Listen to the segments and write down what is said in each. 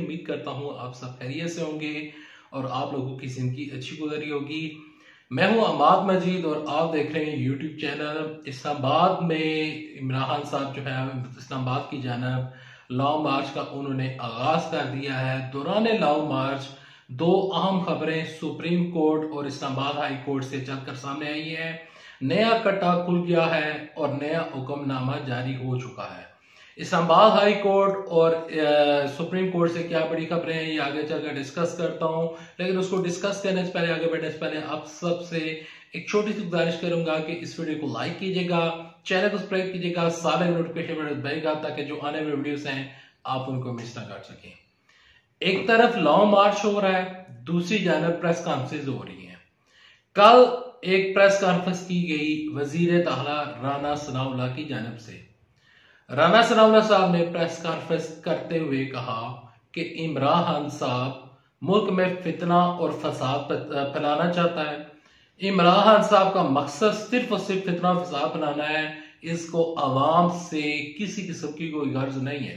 उम्मीद करता हूँ आप सब खैरियत से होंगे और आप लोगों की ज़िंदगी अच्छी गुजरी होगी। मैं हूँ अमाद मजीद और आप देख रहे हैं यूट्यूब चैनल। इस्लामाबाद में इमरान खान साहब जो है, इस्लामाबाद की जानब लॉन्ग मार्च का उन्होंने आगाज़ कर दिया है। दौरान लॉन्ग मार्च दो अहम खबरें सुप्रीम कोर्ट और इस्लामाबाद हाई कोर्ट से चलकर सामने आई है। नया कट्टा खुल गया है और नया हुक्मनामा जारी हो चुका है। इस्लामाबाद हाई कोर्ट और सुप्रीम कोर्ट से क्या बड़ी खबरें हैं, ये आगे चलकर डिस्कस करता हूँ। लेकिन उसको डिस्कस करने से पहले, आगे बढ़ने से पहले आप सबसे एक छोटी सी गुजारिश करूँगा कि इस वीडियो को लाइक कीजिएगा, चैनल को सब्सक्राइब कीजिएगा, सारे नोटिफिकेशन बटन दबाएगा ताकि जो आने वाले वीडियोस हैं, आप उनको मिस ना कर सकें। एक तरफ़ लॉन्ग मार्च हो रहा है, दूसरी जानब प्रेस कॉन्फ्रेंस हो रही है। कल एक प्रेस कॉन्फ्रेंस की गई वज़ीर ताला राना सनाउल्ला की जानब से। राना सनाउल्ला साहब ने प्रेस कॉन्फ्रेंस करते हुए कहा कि इमरान खान साहब मुल्क में फितना और फसाद फैलाना चाहता है। इमरान खान साहब का मकसद सिर्फ़ और सिर्फ़ फितना फसाद फैलाना है। इसको आवाम से किसी किस्म की कोई गर्ज नहीं है।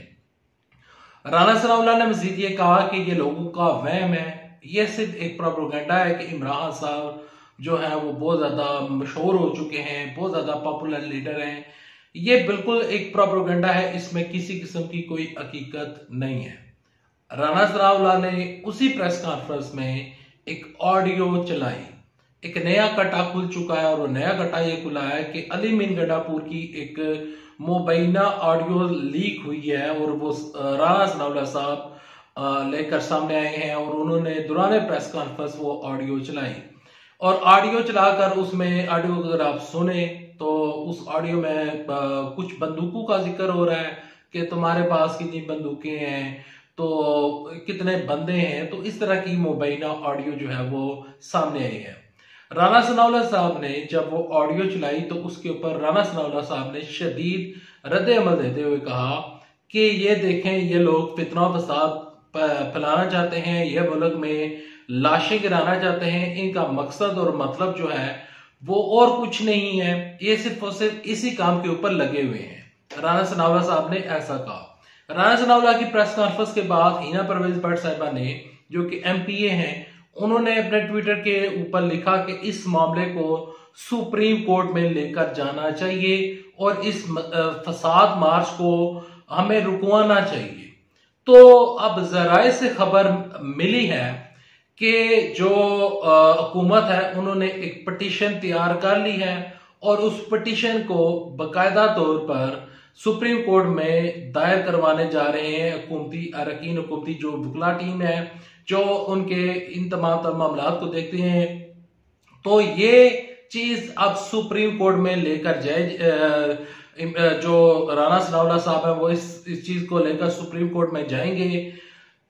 राना सनाउल्ला ने मजीद ये कहा कि ये लोगों का वहम है। ये सिर्फ़ एक प्रोपोगंडा है कि इमरान साहब जो है वो बहुत ज़्यादा मशहूर हो चुके हैं, बहुत ज़्यादा पॉपुलर लीडर हैं। ये बिल्कुल एक प्रोपोगंडा है, इसमें किसी किस्म की कोई हकीकत नहीं है। राणा सरावला ने उसी प्रेस कॉन्फ्रेंस में एक ऑडियो चलाई। एक नया कटा खुल चुका है और वो नया कटा ये खुला है कि अली मीन गडापुर की एक मुबैना ऑडियो लीक हुई है और वो राणा सनाउल्ला साहब लेकर सामने आए हैं और उन्होंने दौरान प्रेस कॉन्फ्रेंस वो ऑडियो चलाई। और ऑडियो चलाकर उसमें ऑडियो अगर आप सुने तो उस ऑडियो में कुछ बंदूकों का ज़िक्र हो रहा है कि तुम्हारे पास कितनी बंदूकें हैं तो कितने बंदे हैं तो इस तरह की मुबैना ऑडियो जो है वो सामने आई है। राना सनाउल्ला साहब ने जब वो ऑडियो चलाई तो उसके ऊपर राना सनाउल्ला साहब ने शदीद रद्द अमल देते हुए कहा कि ये देखें, ये लोग फितना फसाद फैलाना चाहते हैं, यह मुल्क में लाशें गिराना चाहते हैं, इनका मकसद और मतलब जो है, वो और कुछ नहीं है। ये सिर्फ़ और सिर्फ़ इसी काम के ऊपर लगे हुए हैं। राना सनावला साहब ने ऐसा कहा। राना सनावला की प्रेस कॉन्फ्रेंस के बाद हिना परवेज भट्ट साहिबा ने, जो कि एमपीए हैं, उन्होंने अपने ट्विटर के ऊपर लिखा कि इस मामले को सुप्रीम कोर्ट में लेकर जाना चाहिए और इस फसाद मार्च को हमें रुकवाना चाहिए। तो अब जराए से खबर मिली है कि जो हुकूमत है, उन्होंने एक पटिशन तैयार कर ली है और उस पटिशन को बाकायदा तौर पर सुप्रीम कोर्ट में दायर करवाने जा रहे हैं। हुकूमती, अरकान हुकूमती जो बुकला टीम है, जो उनके इन तमाम मामला को देखते हैं। तो ये चीज़ अब सुप्रीम कोर्ट में लेकर जाए जो राणा सनावला साहब है, वो इस इस चीज़ को लेकर सुप्रीम कोर्ट में जाएँगे।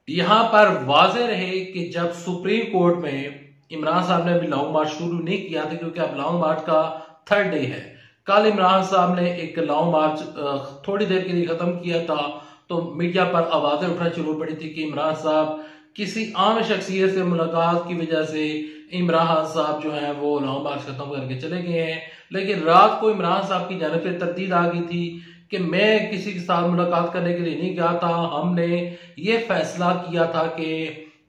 यहाँ पर वाजे रहे कि जब सुप्रीम कोर्ट में इमरान साहब ने अभी लॉन्ग मार्च शुरू नहीं किया था, क्योंकि अब लॉन्ग मार्च का थर्ड डे है। कल इमरान साहब ने एक लॉन्ग मार्च थोड़ी देर के लिए खत्म किया था तो मीडिया पर आवाज़ें उठना शुरू पड़ी थी कि इमरान साहब किसी आम शख्सियत से मुलाकात की वजह से इमरान साहब जो है वो लॉन्ग मार्च खत्म करके चले गए हैं। लेकिन रात को इमरान साहब की जानब से तरदीद आ गई थी कि मैं किसी के साथ मुलाकात करने के लिए नहीं गया था। हमने ये फैसला किया था कि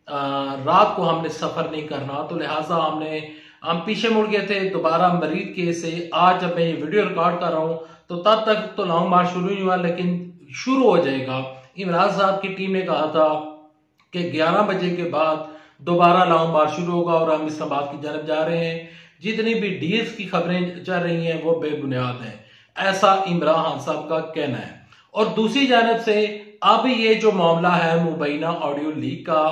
रात को हमने सफ़र नहीं करना। तो लिहाजा हमने, हम पीछे मुड़ गए थे दोबारा मरीज़ के से। आज जब मैं ये वीडियो रिकॉर्ड कर रहा हूँ तो तब तक तो लॉन्ग मार्च शुरू नहीं हुआ, लेकिन शुरू हो जाएगा। इमरान साहब की टीम ने कहा था कि 11 बजे के बाद दोबारा लॉन्ग मार्च शुरू होगा और हम इस्लामाबाद की जानब जा रहे हैं। जितनी भी डीएस की खबरें चल रही हैं, वो बेबुनियाद हैं। ऐसा इमरान खान साहब का कहना है। और दूसरी जानब से, अब ये जो मामला है मुबैना ऑडियो लीक का,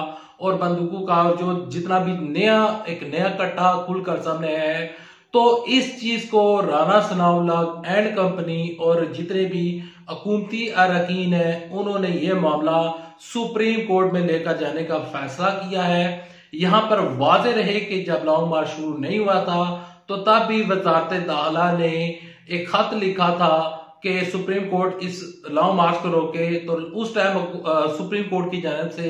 और बंदूकों का, और जो जितना भी नया, एक नया कट्टा खुलकर सामने आया है तो इस चीज़ को राना सनाउल्ला एंड कंपनी और जितने भी हकूमती अरकान है, उन्होंने ये मामला सुप्रीम कोर्ट में लेकर जाने का फैसला किया है। यहाँ पर वाजे रहे कि जब लॉन्ग मार्च शुरू नहीं हुआ था तो तब भी वजारत दाखिला ने एक खत लिखा था कि सुप्रीम कोर्ट इस लॉन्ग मार्च को रोके तो उस टाइम सुप्रीम कोर्ट की जानब से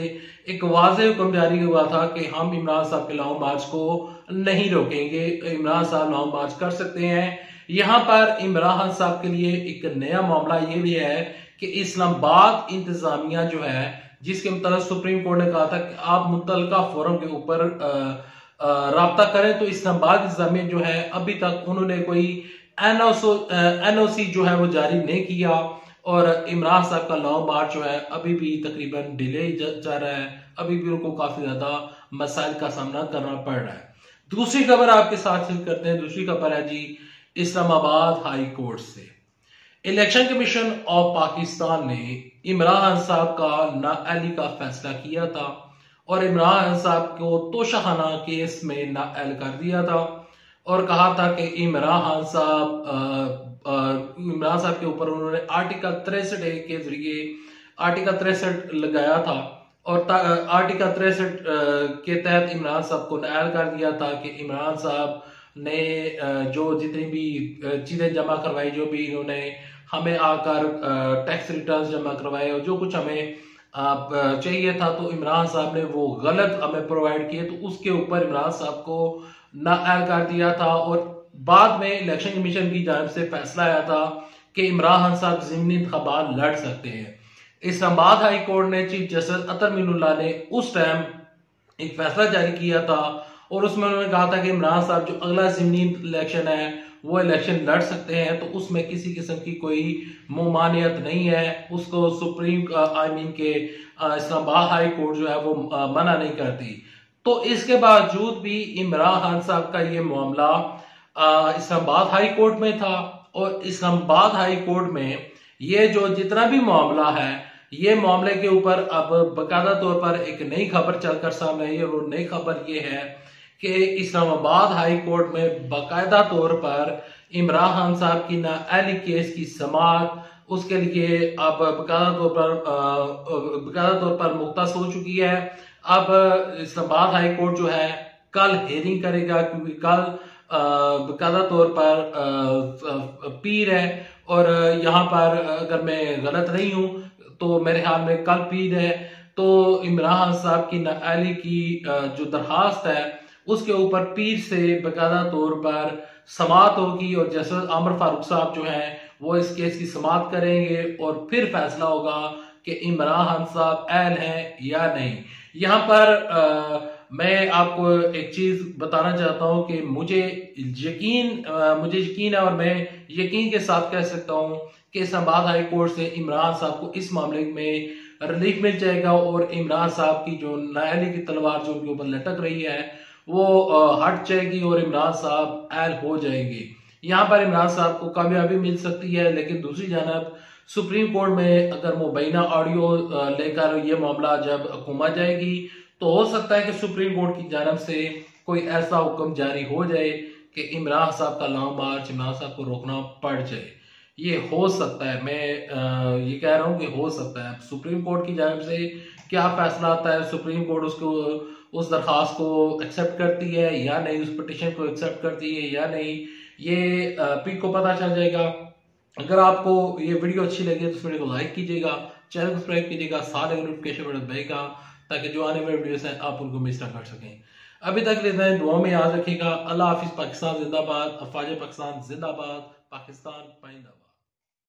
एक वाज हुक्म जारी हुआ था कि हम इमरान साहब के लॉन्ग मार्च को नहीं रोकेंगे। इमरान साहब लॉन्ग मार्च कर सकते हैं। यहाँ पर इमरान साहब के लिए एक नया मामला ये भी है कि इस्लामाबाद इंतजामिया जो है, जिसके मतलब सुप्रीम कोर्ट ने कहा था कि आप मुतल फोरम के ऊपर रबता करें तो इस्लामाबाद इंतजामिया जो है, अभी तक उन्होंने कोई एनओसी जो है वो जारी नहीं किया और इमरान साहब का लॉन्ग मार्च जो है अभी भी तकरीबन डिले जा रहा है। अभी भी उनको काफ़ी ज़्यादा मसाइल का सामना करना पड़ रहा है। दूसरी खबर आपके साथ करते हैं। दूसरी खबर है जी, इस्लामाबाद हाई कोर्ट से। इलेक्शन कमीशन ऑफ़ पाकिस्तान ने इमरान साहब का नाअहली का फैसला किया था और इमरान साहब को तोशाखाना केस में नाअहल कर दिया था। और कहा था कि इमरान खान साहब इमरान साहब के ऊपर उन्होंने आर्टिकल तिरसठ के ज़रिए आर्टिकल तिरसठ लगाया था और आर्टिकल तिरसठ के तहत इमरान साहब को नायल कर दिया था कि इमरान साहब ने जो जितनी भी चीज़ें जमा करवाई, जो भी इन्होंने हमें आकर टैक्स रिटर्न जमा करवाए और जो कुछ हमें चाहिए था तो इमरान साहब ने वो गलत हमें प्रोवाइड किए तो उसके ऊपर इमरान साहब को नाअहल कर दिया था और बाद में इलेक्शन कमीशन की जानब से फैसला आया था कि इमरान खान साहब जिमनी इंतबात लड़ सकते हैं। इस्लामाबाद हाई कोर्ट ने चीफ जस्टिस अतर मीनुल्ला ने उस टाइम एक फैसला जारी किया था और उसमें उन्होंने कहा था कि इमरान साहब जो अगला जिमनी इलेक्शन है, वो इलेक्शन लड़ सकते हैं तो उसमें किसी किस्म की कोई मुमानियत नहीं है। उसको सुप्रीम आई मीन के, इस्लामाबाद हाई कोर्ट जो है वो मना नहीं करती। तो इसके बावजूद भी इमरान खान साहब का ये मामला इस्लामाबाद हाई कोर्ट में था और इस्लामाबाद हाई कोर्ट में ये जो जितना भी मामला है, ये मामले के ऊपर अब बकायदा तौर पर एक नई खबर चलकर सामने आई और नई खबर ये है कि इस्लामाबाद हाई कोर्ट में बाकायदा तौर पर इमरान खान साहब की ना नाअहली केस की समात उसके लिए अब बकायदा तौर पर बकायदा तौर पर मुख्त हो चुकी है। अब इस्लामाबाद हाई कोर्ट जो है, कल हेयरिंग करेगा, क्योंकि कल बकायदा तौर पर पीर है, और यहाँ पर अगर मैं गलत नहीं हूँ तो मेरे ख्याल में कल पीर है। तो इमरान खान साहब की नाअहली की जो दरखास्त है, उसके ऊपर पीर से बकायदा तौर पर समात होगी, और जैसे आमर फारूक साहब जो हैं, वो इस केस की समात करेंगे, और फिर फैसला होगा कि इमरान खान साहब एल हैं या नहीं। यहाँ पर आ, मैं आपको एक चीज़ बताना चाहता हूँ कि मुझे यकीन आ, मुझे यकीन है और मैं यकीन के साथ कह सकता हूँ कि इस्लामाबाद हाई कोर्ट से इमरान साहब को इस मामले में रिलीफ मिल जाएगा और इमरान साहब की जो नायली की तलवार जो उनके ऊपर लटक रही है वो हट जाएगी और इमरान साहब एल हो जाएँगे। यहाँ पर इमरान साहब को कामयाबी मिल सकती है लेकिन दूसरी जानब सुप्रीम कोर्ट में अगर मुबैना ऑडियो लेकर ये मामला जब हुकूमत जाएगी तो हो सकता है कि सुप्रीम कोर्ट की जानब से कोई ऐसा हुक्म जारी हो जाए कि इमरान साहब का लॉन्ग मार्च, इमरान साहब को रोकना पड़ जाए। ये हो सकता है, मैं ये कह रहा हूँ कि हो सकता है। सुप्रीम कोर्ट की जानब से क्या फैसला आता है? सुप्रीम कोर्ट उसको, उस दरखास्त को एक्सेप्ट करती है या नहीं? उस पटिशन को एक्सेप्ट करती है या नहीं? ये पी को पता चल जाएगा। अगर आपको ये वीडियो अच्छी लगे तो वीडियो को लाइक कीजिएगा चैनल को सब्सक्राइब कीजिएगा, सारे नोटिफिकेशन बटन दबाएगा ताकि जो आने वाले वीडियोस हैं, आप उनको मिस ना कर सकें। अभी तक लेते हैं दुआ में याद रखिएगा। अल्लाह हाफिज, पाकिस्तान जिंदाबाद, अफवाज पाकिस्तान जिंदाबाद, पाकिस्तान पाइंदाबाद।